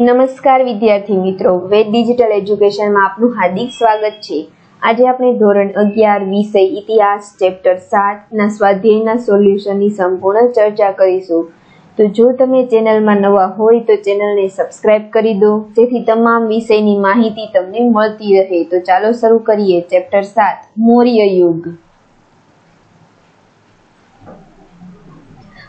નમસ્કાર વિદ્યાર્થી મિત્રો. વેદ ડિજિટલ એજ્યુકેશનમાં આપનું હાર્દિક સ્વાગત છે. આજે આપણે ધોરણ અગિયાર, વિષય, ઇતિહાસ ચેપ્ટર સાત ના સ્વાધ્યાયના સોલ્યુશનની સંપૂર્ણ ચર્ચા કરીશું. તો જો તમે ચેનલમાં નવા હોય તો ચેનલને સબસ્ક્રાઇબ કરી દો. જેથી તમામ વિષયની માહિતી તમને મળતી રહે. તો ચાલો શરૂ કરીએ. ચેપ્ટર સાત, મૌર્ય યુગ.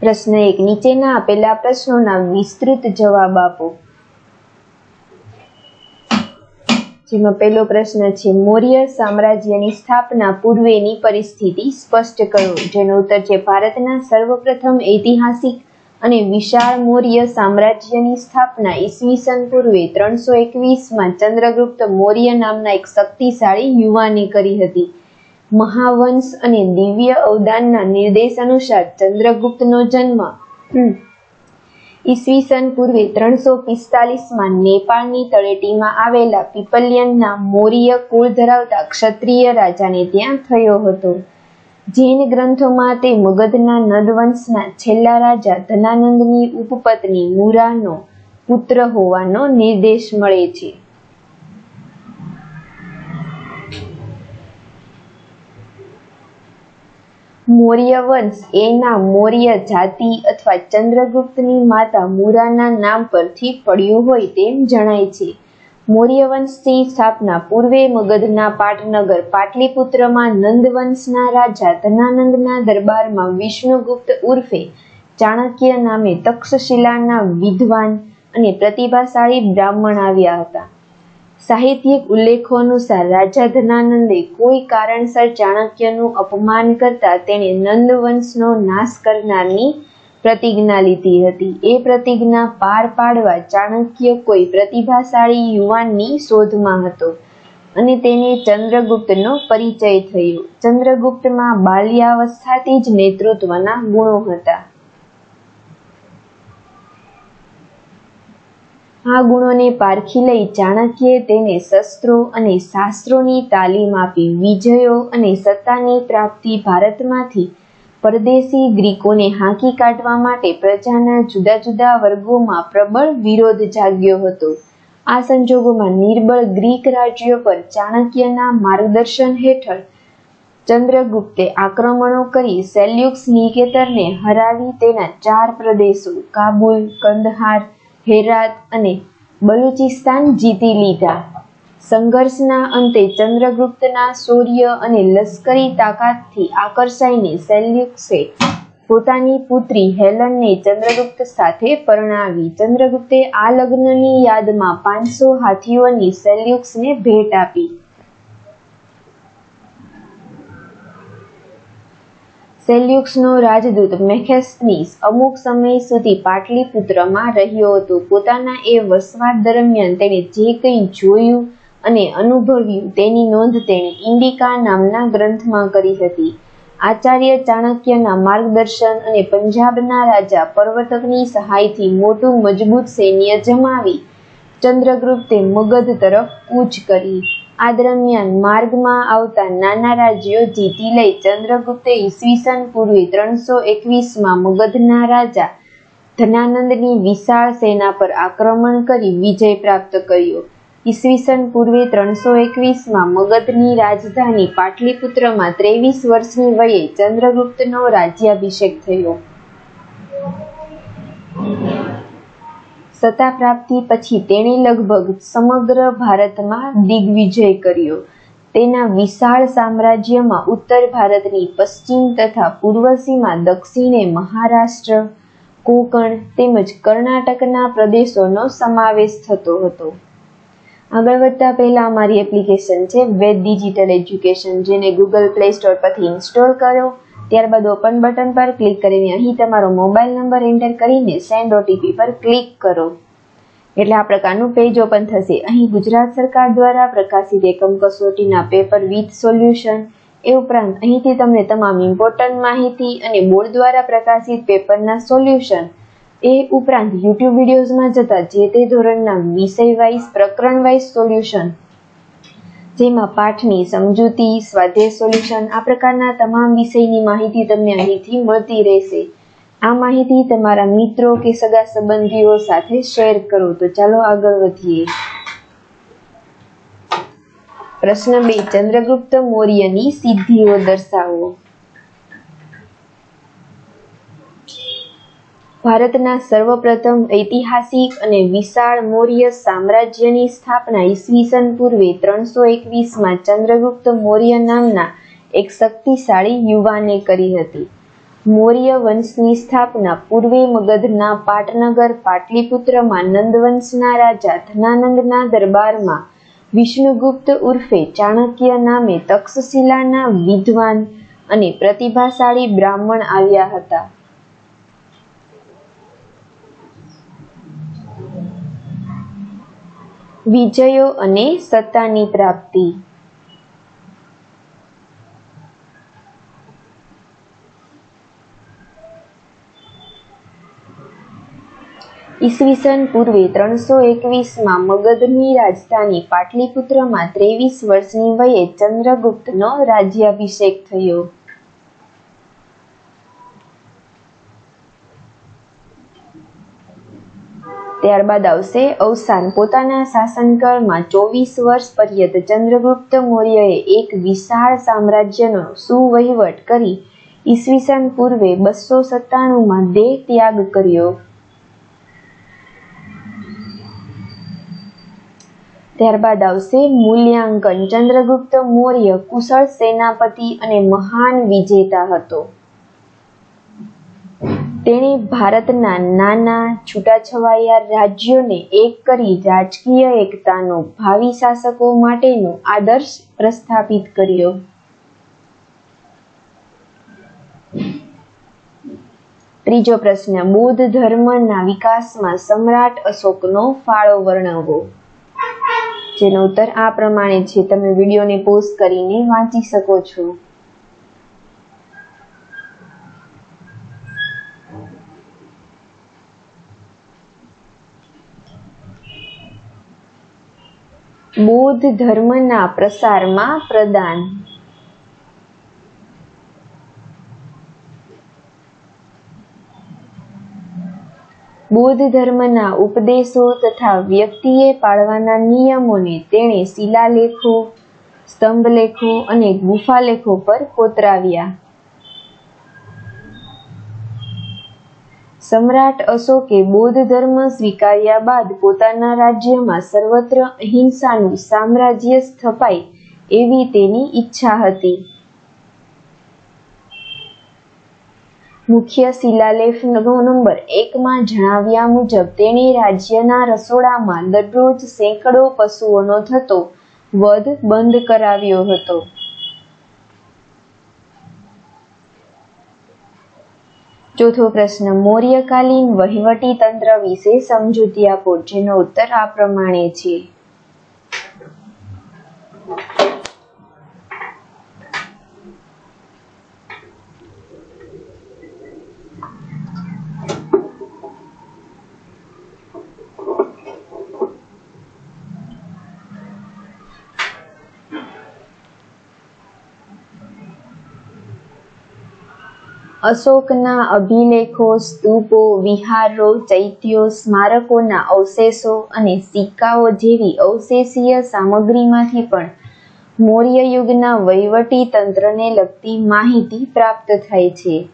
પ્રશ્ન એક. નીચેના આપેલા પ્રશ્નોના વિસ્તૃત જવાબ આપો. જેમાં પહેલો પ્રશ્ન છે, મૌર્ય સામ્રાજ્યની સ્થાપના પૂર્વેની પરિસ્થિતિ સ્પષ્ટ કરો. જેનો ઉત્તર છે, ભારતના સર્વપ્રથમ ઐતિહાસિક અને વિશાળ મૌર્ય સામ્રાજ્યની સ્થાપના ઈસવીસન પૂર્વે ત્રણસો એકવીસમાં ચંદ્રગુપ્ત મૌર્ય નામના એક શક્તિશાળી યુવાને કરી હતી. મહાવંશ અને દિવ્ય અવદાનના નિર્દેશ અનુસાર ચંદ્રગુપ્તનો જન્મ ઈસવીસન પૂર્વે ત્રણસો પિસ્તાલીસમાં નેપાળની તળેટીમાં આવેલા પીપલિયનના મૌર્ય કુળ ધરાવતા ક્ષત્રિય રાજાને ત્યાં થયો હતો. જૈન ગ્રંથોમાં તે મગધના નદવંશના છેલ્લા રાજા ધનાનંદની ઉપપત્ની મુરાનો પુત્ર હોવાનો નિર્દેશ મળે છે. મૌર્ય વંશ એના મૌર્ય જાતિ અથવા ચંદ્રગુપ્તની માતા મુરાના નામ પરથી પડ્યું હોય તેમ જણાય છે. મૌર્ય વંશની સ્થાપના પૂર્વે મગધના પાટનગર પાટલીપુત્રમાં નંદવંશના રાજા ધનાનંદના દરબારમાં વિષ્ણુગુપ્ત ઉર્ફે ચાણક્ય નામે તક્ષશિલાના વિદ્વાન અને પ્રતિભાશાળી બ્રાહ્મણ આવ્યા હતા. સાહિત્યિક ઉલ્લેખો અનુસાર રાજા ધનાનંદે કોઈ કારણસર ચાણક્યનું અપમાન કરતા તેણે નંદવંશનો નાશ કરનારની પ્રતિજ્ઞા લીધી હતી. એ પ્રતિજ્ઞા પાર પાડવા ચાણક્ય કોઈ પ્રતિભાશાળી યુવાનની શોધમાં હતો અને તેને ચંદ્રગુપ્તનો પરિચય થયો. ચંદ્રગુપ્તમાં બાલ્યાવસ્થાથી જ નેતૃત્વના ગુણો હતા. આ ગુણોને પારખી લઈ ચાણક્યે તેને શસ્ત્રો અને શાસ્ત્રોની તાલીમ આપી વિજયો અને સત્તાની પ્રાપ્તિ ભારતમાંથી પરદેશી ગ્રીકોને હાંકી કાઢવા માટે પ્રજાના જુદા જુદા વર્ગોમાં પ્રબળ વિરોધ જાગ્યો હતો. આ સંજોગોમાં નિર્બળ ગ્રીક રાજ્યો પર ચાણક્યના માર્ગદર્શન હેઠળ ચંદ્રગુપ્તે આક્રમણો કરી સેલ્યુક્સ નિકેતરને હરાવી તેના ચાર પ્રદેશો કાબુલ, કંદહાર હેરાત અને બલુચિસ્તાન જીતી લીધા. સંઘર્ષના અંતે ચંદ્રગુપ્તના શૌર્ય અને લશ્કરી તાકાતથી આકર્ષાઈને સેલ્યુક્સે પોતાની પુત્રી હેલનને ચંદ્રગુપ્ત સાથે પરણાવી. ચંદ્રગુપ્તે આ લગ્નની યાદમાં પાંચસો હાથીઓની સેલ્યુક્સને ભેટ આપી. સેલ્યુક્સનો રાજદૂત મેખેસ્નીસ અમુક સમય સુધી પાટલીપુત્રમાં રહ્યો હતો. પોતાના એ વસવાટ દરમિયાન તેણે જે કંઈ જોયું અને અનુભવ્યું તેની નોંધ તેણે ઇન્ડિકા નામના ગ્રંથમાં કરી હતી. આચાર્ય ચાણક્યના માર્ગદર્શન અને પંજાબના રાજા પર્વતકની સહાયથી મોટું મજબૂત સૈન્ય જમાવી ચંદ્રગુપ્તે મગધ તરફ કૂચ કરી. આ દરમિયાન માર્ગમાં આવતા નાના રાજ્યો જીતી લઈ ચંદ્રગુપ્તે ઈસવીસન પૂર્વે ત્રણસો એકવીસમાં મગધના રાજા ધનાનંદની વિશાળ સેના પર આક્રમણ કરી વિજય પ્રાપ્ત કર્યો. ઈસવીસન પૂર્વે ત્રણસો એકવીસમાં મગધની રાજધાની પાટલીપુત્રમાં ત્રેવીસ વર્ષની વયે ચંદ્રગુપ્તનો રાજ્યાભિષેક થયો. સત્તા પ્રાપ્તિ પછી તેણે લગભગ સમગ્ર ભારતમાં દિગ્વિજય કર્યો. તેના વિશાળ સામ્રાજ્યમાં ઉત્તર ભારતની પશ્ચિમ તથા પૂર્વ સીમા દક્ષિણે મહારાષ્ટ્ર, કોંકણ તેમજ કર્ણાટકના પ્રદેશોનો સમાવેશ થતો હતો. આગળ વધતા પહેલા અમારી એપ્લિકેશન છે વેદ ડિજિટલ એજ્યુકેશન, જેને ગૂગલ પ્લે સ્ટોર પરથી ઇન્સ્ટોલ કરો ત્યારબાદ ઓપન બટન પર ક્લિક કરીને અહીં તમારો મોબાઈલ નંબર એન્ટર કરીને સેન્ડ ઓટીપી પર ક્લિક કરો. એટલે આ પ્રકારનું પેજ ઓપન થશે. અહીં ગુજરાત સરકાર દ્વારા પ્રકાશિત એકમ કસોટીના પેપર વિથ સોલ્યુશન એ ઉપરાંત અહીંથી તમને તમામ ઇમ્પોર્ટન્ટ માહિતી અને બોર્ડ દ્વારા પ્રકાશિત પેપરના સોલ્યુશન એ ઉપરાંત યુટ્યુબ વિડીયોઝમાં જતા જે તે ધોરણના વિષય વાઇઝ પ્રકરણ વાઇઝ સોલ્યુશન જેમાં પાઠની સમજૂતી, સ્વાધ્યાય સોલ્યુશન, આ પ્રકારના તમામ વિષયની માહિતી તમને અહીંથી મળતી રહેશે. આ માહિતી તમારા મિત્રો કે સગા સંબંધીઓ સાથે શેર કરો. તો ચાલો આગળ વધીએ. પ્રશ્ન બે, ચંદ્રગુપ્ત મૌર્યની સિદ્ધિઓ દર્શાવો. ભારતના સર્વપ્રથમ ઐતિહાસિક અને વિશાળ મૌર્ય સામ્રાજ્યની સ્થાપના ઈસવીસન પૂર્વે ત્રણસો એકવીસમાં ચંદ્રગુપ્ત મૌર્ય નામના એક શક્તિશાળી યુવાને કરી હતી. મૌર્ય વંશની સ્થાપના પૂર્વે મગધના પાટનગર પાટલીપુત્રમાં નંદવંશના રાજા ધનાનંદના દરબારમાં વિષ્ણુગુપ્ત ઉર્ફે ચાણક્ય નામે તક્ષશિલાના વિદ્વાન અને પ્રતિભાશાળી બ્રાહ્મણ આવ્યા હતા. વિજયો અને સત્તાની પ્રાપ્તિ. ઈસવીસન પૂર્વે ત્રણસો એકવીસમાં મગધની રાજધાની પાટલીપુત્રમાં ત્રેવીસ વર્ષની વયે ચંદ્રગુપ્તનો રાજ્યાભિષેક થયો. ત્યારબાદ આવશે અવસાન. પોતાના શાસનકાળમાં ચોવીસ વર્ષ પર્યંત ચંદ્રગુપ્ત મૌર્યએ એક વિશાળ સામ્રાજ્યનો સુવહીવટ કરી ઈસવીસન પૂર્વે બસો સત્તાણુંમાં દેહ ત્યાગ કર્યો. ત્યારબાદ આવશે મૂલ્યાંકન. ચંદ્રગુપ્ત મૌર્ય કુશળ સેનાપતિ અને મહાન વિજેતા હતો. તેણે ભારતના નાના છૂટાછવાયા રાજ્યોને એક કરી રાજકીય એકતાનો ભાવિ શાસકો માટેનો આદર્શ પ્રસ્થાપિત કર્યો. ત્રીજો પ્રશ્ન, બૌદ્ધ ધર્મના વિકાસમાં સમ્રાટ અશોકનો ફાળો વર્ણવો. જેનો ઉત્તર આ પ્રમાણે છે. તમે વિડીયોને પોઝ કરીને વાંચી શકો છો. બૌદ્ધ ધર્મના પ્રસારમાં પ્રદાન. બૌદ્ધ ધર્મના ઉપદેશો તથા વ્યક્તિએ પાળવાના નિયમોને તેણે શિલાલેખો, સ્તંભલેખો અને ગુફાલેખો પર કોતરાવ્યા. સમ્રાટ અશોકે બૌદ્ધ ધર્મ સ્વીકાર્યા બાદ પોતાના રાજ્યમાં સર્વત્ર અહિંસાનું સામ્રાજ્ય સ્થપાય એવી તેની ઈચ્છા હતી. મુખ્ય શિલાલેખ નંબર એકમાં જણાવ્યા મુજબ તેણે રાજ્યના રસોડામાં દરરોજ સેંકડો પશુઓનો થતો વધ બંધ કરાવ્યો હતો. ચોથો પ્રશ્ન મૌર્યકાલીન વહીવટી તંત્ર વિશે સમજૂતી આપો જેનો ઉત્તર આ પ્રમાણે છે. અશોકના અભિલેખો, સ્તૂપો, વિહારો, ચૈત્યો, સ્મારકોના અવશેષો અને સિક્કાઓ જેવી અવશેષીય સામગ્રીમાંથી પણ મૌર્ય યુગના વહીવટી તંત્રને લગતી માહિતી પ્રાપ્ત થાય છે.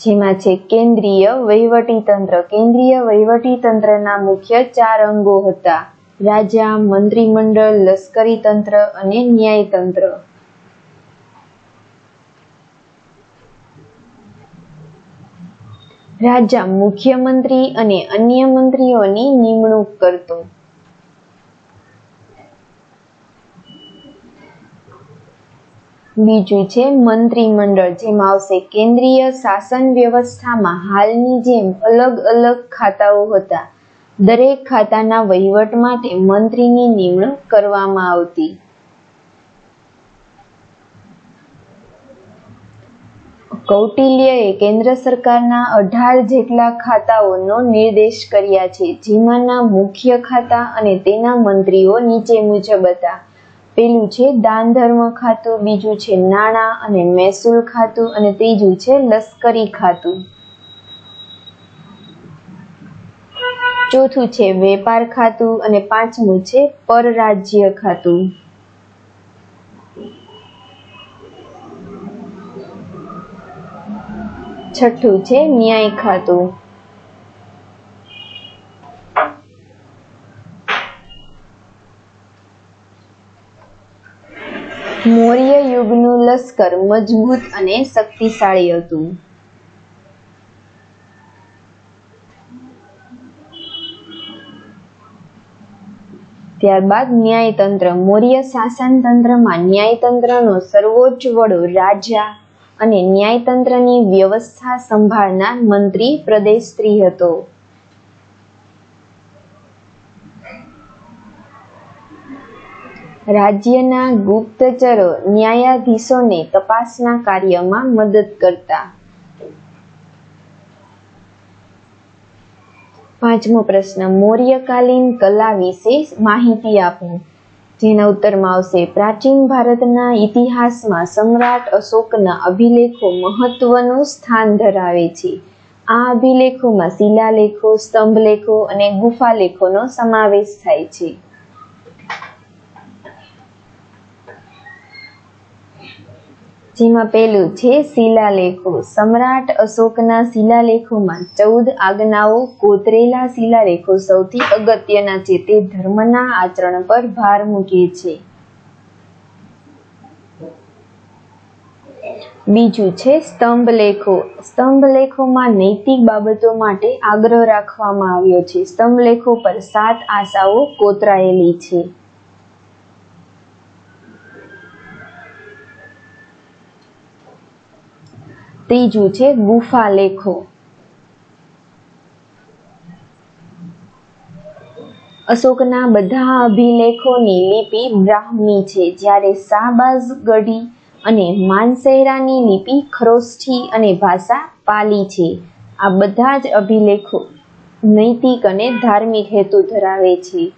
જેમાં છે, કેન્દ્રીય વહીવટી તંત્ર. કેન્દ્રીય વહીવટી તંત્રના મુખ્ય ચાર અંગો હતા. રાજા, મંત્રીમંડળ, લશ્કરી તંત્ર અને ન્યાય તંત્ર. રાજા મુખ્યમંત્રી અને અન્ય મંત્રીઓની નિમણૂક કરતો. બીજું છે મંત્રીમંડળ, જેમાં આવશે કેન્દ્રીય શાસન વ્યવસ્થામાં હાલની જેમ અલગ અલગ ખાતાઓ હતા. દરેક ખાતાના વહીવટ માટે મંત્રીની નિમણૂક કરવામાં આવતી. કૌટિલ્યએ કેન્દ્ર સરકારના અઢાર જેટલા ખાતાઓનો નિર્દેશ કર્યા છે, જેમાંના મુખ્ય ખાતા અને તેના મંત્રીઓ નીચે મુજબ હતા. પેલું છે દાન ધર્મ ખાતું, બીજું છે નાણાં અને મહેસૂલ ખાતું અને ત્રીજું છે લશ્કરી ખાતું. ચોથું છે વેપાર ખાતું અને પાંચમું છે પરરાજ્ય ખાતું. છઠ્ઠું છે ન્યાય ખાતું. મૌર્ય યુગનું લશ્કર મજબૂત અને શક્તિશાળી હતું. ત્યારબાદ ન્યાયતંત્ર, મૌર્ય શાસન ન્યાયતંત્રનો સર્વોચ્ચ વડો રાજા અને ન્યાયતંત્રની વ્યવસ્થા સંભાળનાર મંત્રી પ્રદેશત્રી હતો. રાજ્યના ગુપ્તચરો ન્યાયાધીશોને તપાસના કાર્યમાં મદદ કરતા પાંચમો પ્રશ્ન, મૌર્યકાલીન કલા વિશે માહિતી આપો. જેના ઉત્તરમાં આવશે, પ્રાચીન ભારતના ઇતિહાસમાં સમ્રાટ અશોકના અભિલેખો મહત્વનું સ્થાન ધરાવે છે. આ અભિલેખોમાં શિલાલેખો, સ્તંભલેખો અને ગુફાલેખોનો સમાવેશ થાય છે. જેમાં પહેલું છે શિલાલેખો. સમ્રાટ અશોકના શિલાલેખોમાં ચૌદ આજ્ઞાઓ કોતરેલા શિલાલેખો સૌથી અગત્યના છે. તે ધર્મના આચરણ પર ભાર મૂકે છે. બીજું છે સ્તંભ લેખો સ્તંભ લેખોમાં નૈતિક બાબતો માટે આગ્રહ રાખવામાં આવ્યો છે. સ્તંભ લેખો પર સાત આશાઓ કોતરાયેલી છે. ત્રીજું છે ગુફા લેખો. અશોકના બધા અભિલેખોની લિપિ બ્રાહ્મી છે. જ્યારે શાહબાઝ ગઢી અને માનસેરાની લિપિ ખરોષ્ઠી અને ભાષા પાલી છે. આ બધા જ અભિલેખો નૈતિક અને ધાર્મિક હેતુ ધરાવે છે.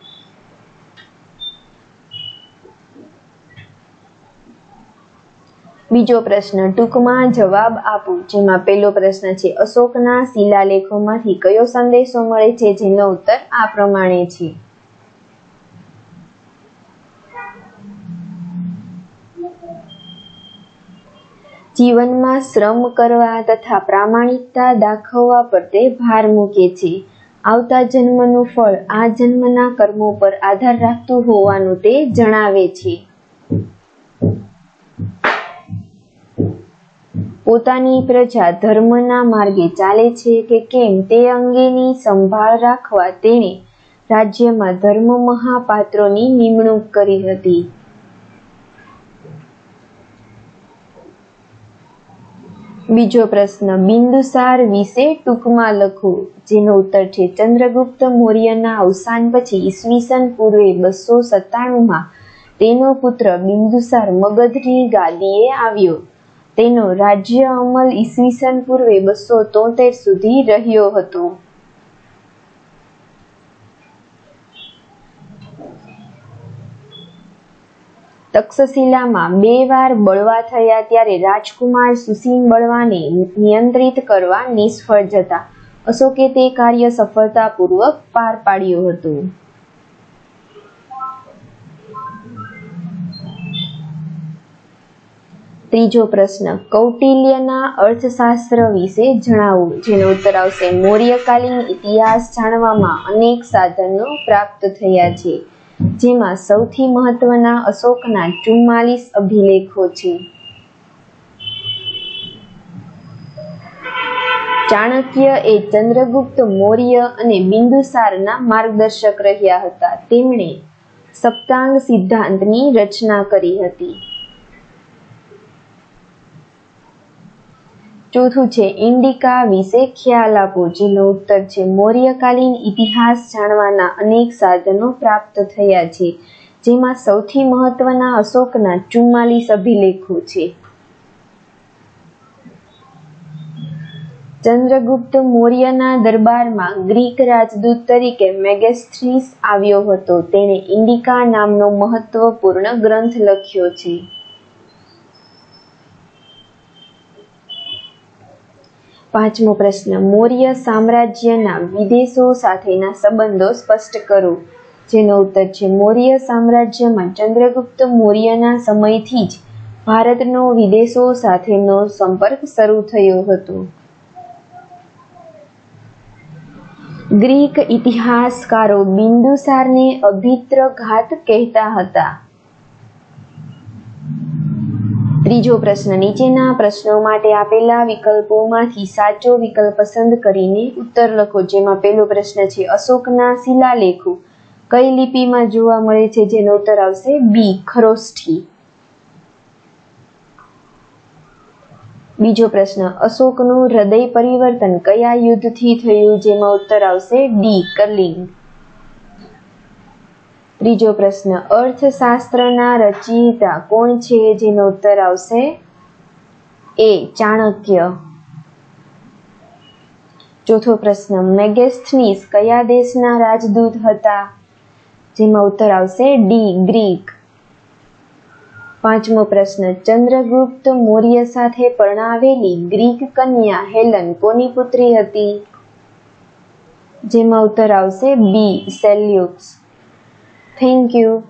બીજો પ્રશ્ન ટૂંકમાં જવાબ આપો, જેમાં પહેલો પ્રશ્ન છે, અશોકના શિલાલેખોમાંથી કયો સંદેશો મળે છે, જેનો ઉત્તર આ પ્રમાણે છે. જીવનમાં શ્રમ કરવા તથા પ્રામાણિકતા દાખવવા પર તે ભાર મૂકે છે. આવતા જન્મનું ફળ આ જન્મના કર્મો પર આધાર રાખતું હોવાનું તે જણાવે છે. પોતાની પ્રજા ધર્મના માર્ગે ચાલે છે કે કેમ તે અંગેની સંભાળ રાખવા તેણે રાજ્યમાં ધર્મ મહાપાત્રોની નિમણૂક કરી હતી. બીજો પ્રશ્ન, બિંદુસાર વિશે ટૂંકમાં લખો, જેનો ઉત્તર છે, ચંદ્રગુપ્ત મૌર્યના અવસાન પછી ઈસવીસન પૂર્વે બસો સત્તાણુંમાં તેનો પુત્ર બિંદુસાર મગધની ગાદીએ આવ્યો. તેનો રાજ્ય અમલ ઈસવીસન પૂર્વે બસો તોતેર સુધી રહ્યો હતો. તક્ષશિલામાં બે વાર બળવા થયા ત્યારે રાજકુમાર સુસીન બળવાને નિયંત્રિત કરવા નિષ્ફળ જતા. અશોકે તે કાર્ય સફળતાપૂર્વક પાર પાડ્યું હતું. ત્રીજો પ્રશ્ન. કૌટિલ્યના અર્થશાસ્ત્ર વિશે જણાવું, જેનો ઉત્તર આવશે, મૌર્યકાલીન ઇતિહાસ જાણવામાં અનેક સાધનો પ્રાપ્ત થયા છે, જેમાં સૌથી મહત્વના અશોકના ચુમ્માલીસ અભિલેખો છે. ચાણક્ય એ ચંદ્રગુપ્ત મૌર્ય અને બિંદુસારના માર્ગદર્શક રહ્યા હતા. તેમણે સપ્તાંગ સિદ્ધાંતની રચના કરી હતી. ચોથું છે, ઇન્ડિકા વિશે ખ્યાલ આપો, જેનો ઉત્તર છે, મૌર્યકાલીન ઇતિહાસ જાણવાના અનેક સાધનો પ્રાપ્ત થયા છે, જેમાં સૌથી મહત્વના અશોકના ચુમ્માલીસ અભિલેખો છે. ચંદ્રગુપ્ત મૌર્યના દરબારમાં ગ્રીક રાજદૂત તરીકે મેગેસ્થ્રીસ આવ્યો હતો. તેણે ઇન્ડિકા નામનો મહત્વપૂર્ણ ગ્રંથ લખ્યો છે. પાંચમો પ્રશ્ન. મૌર્ય સામ્રાજ્યના વિદેશો સાથેના સંબંધો સ્પષ્ટ કરો. જેનો ઉત્તર છે, મૌર્ય સામ્રાજ્યમાં ચંદ્રગુપ્ત મૌર્યના સમયથી જ ભારતનો વિદેશો સાથેનો સંપર્ક શરૂ થયો હતો. ગ્રીક ઇતિહાસકારો બિંદુસારને અભિત્ર ઘાત કહેતા હતા. ત્રીજો પ્રશ્ન. નીચેના પ્રશ્નો માટે આપેલા વિકલ્પોમાંથી સાચો વિકલ્પ પસંદ કરીને ઉત્તર લખો, જેમાં પહેલો પ્રશ્ન છે, અશોકના શિલાલેખો કઈ લિપિમાં જોવા મળે છે? જેનો ઉત્તર આવશે બી, ખરોષ્ઠી. બીજો પ્રશ્ન, અશોકનું હૃદય પરિવર્તન કયા યુદ્ધથી થયું? જેમાં ઉત્તર આવશે ડી, કલિંગ. ત્રીજો પ્રશ્ન, અર્થશાસ્ત્રના રચયિતા કોણ છે? જેનો ઉત્તર આવશે એ, ચાણક્ય. ચોથો પ્રશ્ન, મેગેસ્થનીસ કયા દેશના રાજદૂત હતા? જેમાં ઉત્તર આવશે ડી, ગ્રીક. પાંચમો પ્રશ્ન, ચંદ્રગુપ્ત મૌર્ય સાથે પરણાવેલી ગ્રીક કન્યા હેલન કોની પુત્રી હતી? જેમાં ઉત્તર આવશે બી, સેલ્યુક્સ. Thank you.